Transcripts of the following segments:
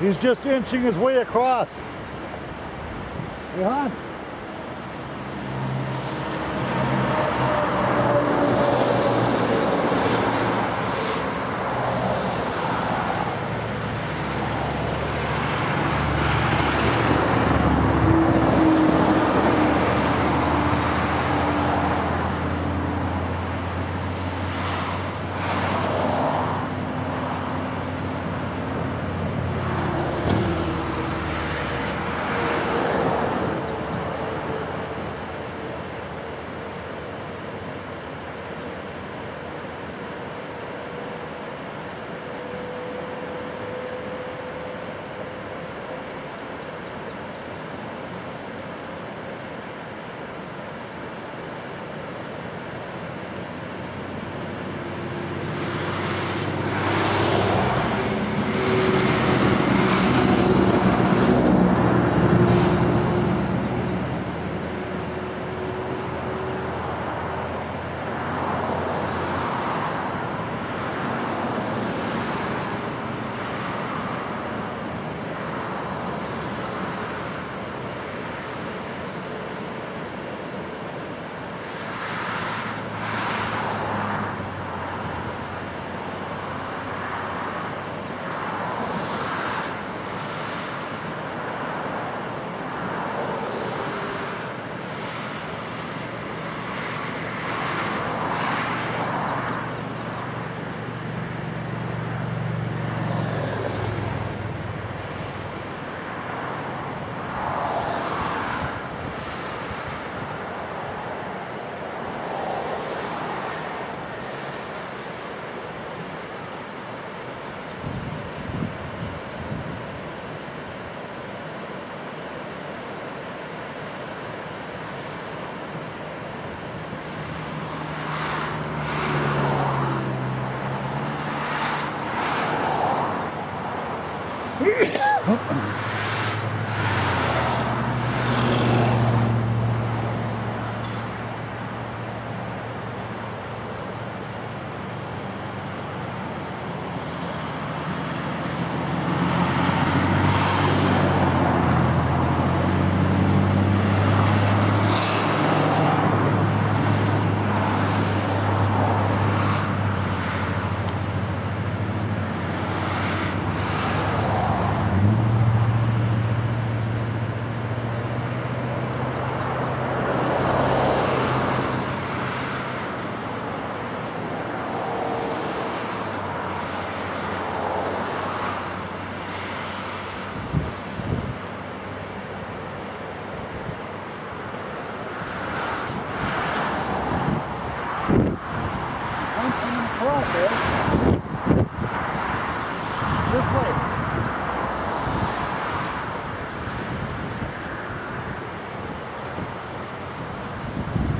He's just inching his way across. Johan? Huh? This way.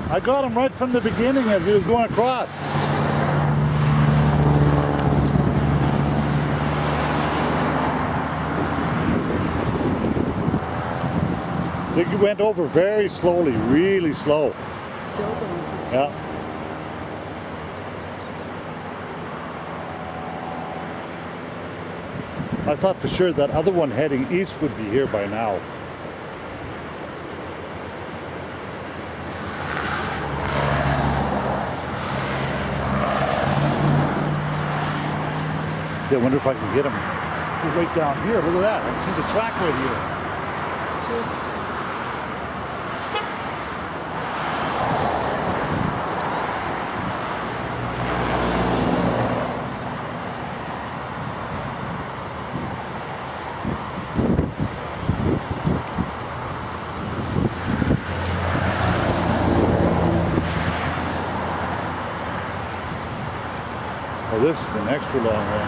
I got him right from the beginning as he was going across. He went over very slowly, really slow. Yeah. I thought for sure that other one heading east would be here by now. Yeah, I wonder if I can get him right down here. Look at that. I can see the track right here. 就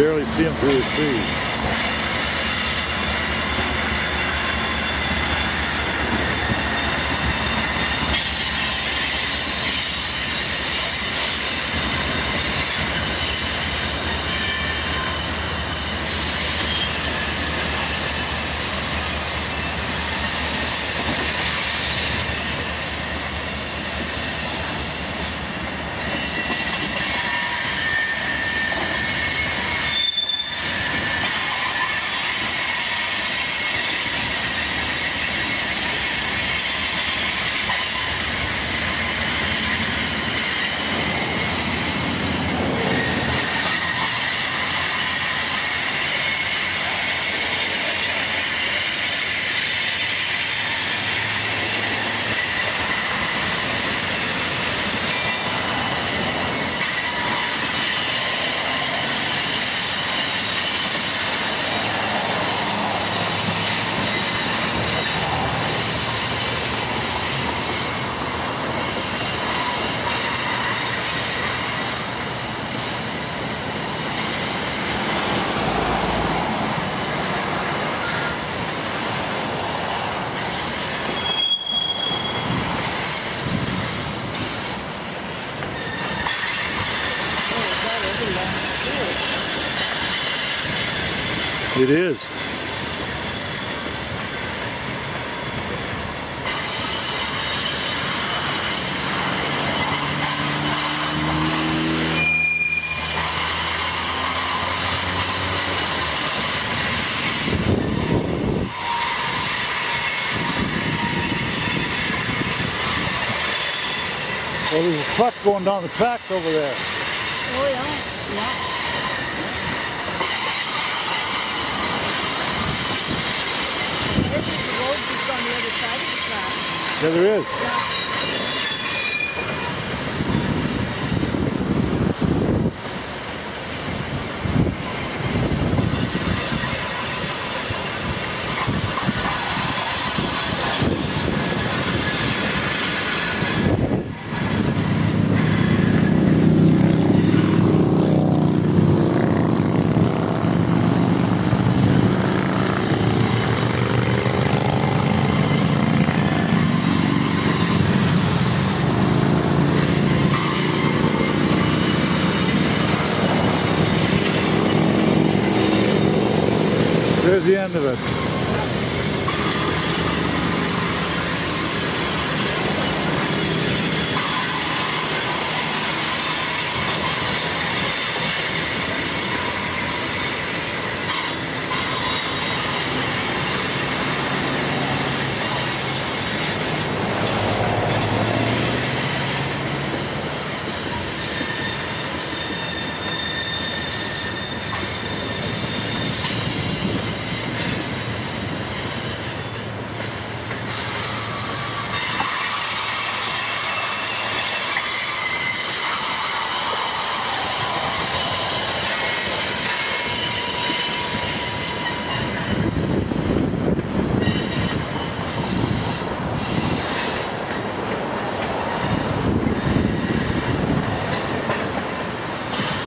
barely see him through the trees. It is. Well, there's a truck going down the tracks over there. Oh ja, ja. This is the road just on side of the track. Yeah, there is. Yeah. There's the end of it.